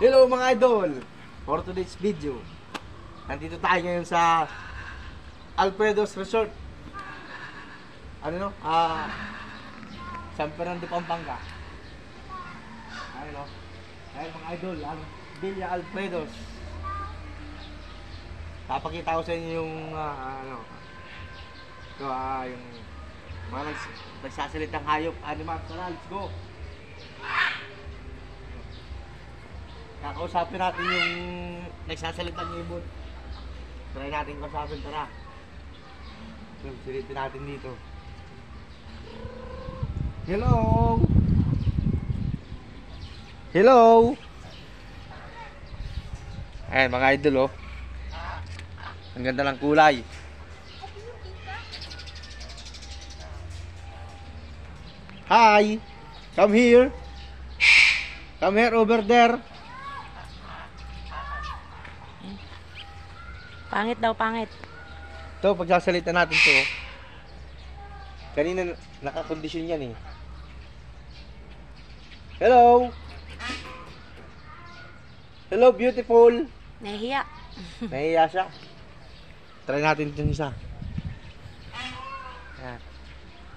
Hello mga idol! For today's video, nandito tayo ngayon sa Alfredo's Resort. Ano no? Ah, San Fernando, Pampanga. Ayun no? Mga idol, ang Villa Alfredo's. Papakita ko sa inyo yung ah, ano, ito ah, yung mga nags, nagsasalitang hayop, animal. Tara, let's go! Kakausapin natin yung nagsasalitang ibon. Try natin kausapin, tara. Yung silitin natin dito. Hello! Hello! Ayan, mga idol, oh. Ang ganda ng kulay. Hi! Come here! Come here, over there! Pangit daw, pangit. Ito, pagsasalita natin to. oh. Kanina nakakondisyon yan eh. Hello! Hello, beautiful! Nahihiya. Nahiya siya. Try natin itong isa. Yan.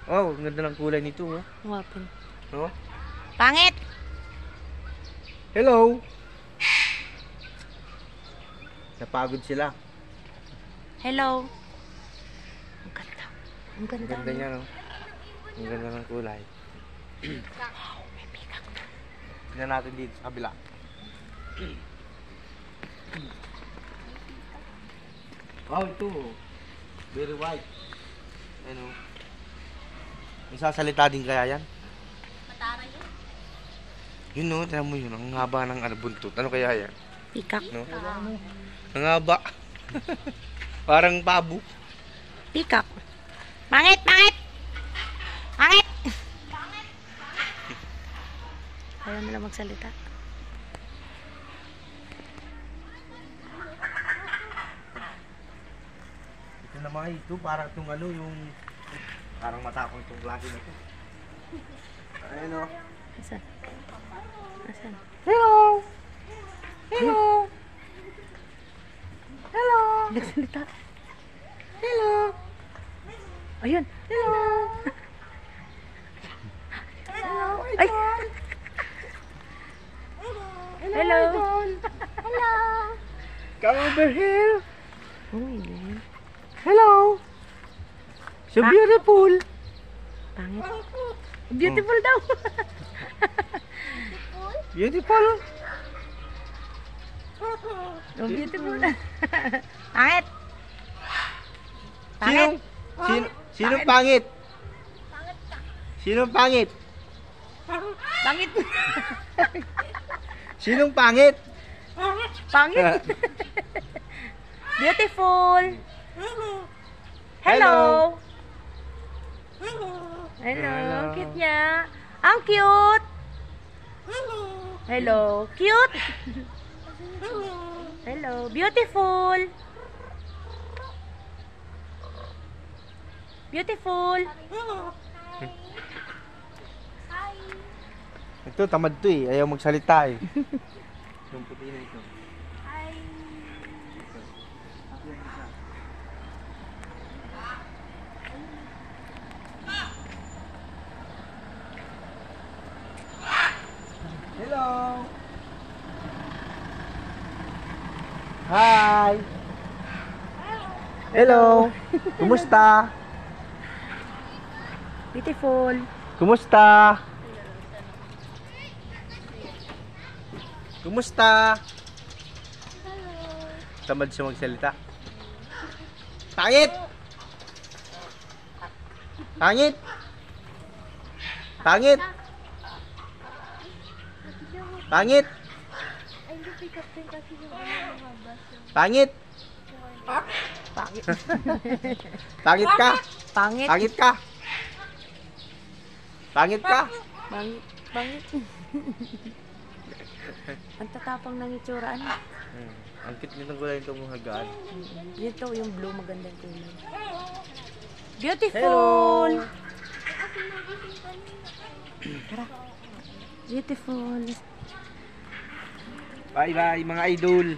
Oh, ang ganda ng kulay nito. Oh. Wapin. No? Pangit! Hello! Napagod sila. Hello. Ang ganda. Ang Ang ganda. ganda niya, no? Ang ganda ng kulay. May peacock na. Tignan natin dito sa kabila. Wow, ito. Very white. Ano? May sasalita din kaya yan? Matara yun. Yun no, tinan mo yun. Ang haba ng ano, buntot. Ano kaya yan? Peacock. No? Ang haba. Parang pabo. Peacock. Pangit, pangit! Pangit! Ayaw nila magsalita. Ito naman ito, parang itong ano, yung... Parang matapang itong klase na ito. Ayan o. Asan? Asan? Hello! Hello! Hello! Nagsalita. Hello! Ayun. Hello! Hello. Ay! Hello. Hello. Come over here! Ganyan. Hello! So beautiful! Pangit. Beautiful daw. Beautiful! Oh, beautiful. pangit. Sino? Pangit. Sino? Sino pangit? Sino pangit? Pangit. Sinong pangit? Pangit. Beautiful. Hello. Hello. Hello. Hello. Cute niya. Ang cute. Hello. Cute. Hello. Beautiful. Beautiful. Ito, tamad to eh. Ayaw magsalita eh. Yung puti na ito. Hello! Hi! Hello! Kumusta? Beautiful. Kumusta? Kumusta? Tamad siya magsalita. Pangit! Pangit! Pangit! Pangit! Pangit! Pangit. Pangit ka! Pangit. Pangit ka! Pangit ka! Pangit. Pangit. Ang tatapang ng itsura. Ano? Hmm. Ang cute nitong gulay nitong mga gaan. Dito yung blue magandang kulay. Beautiful. Tara. Beautiful. Bye bye mga idol.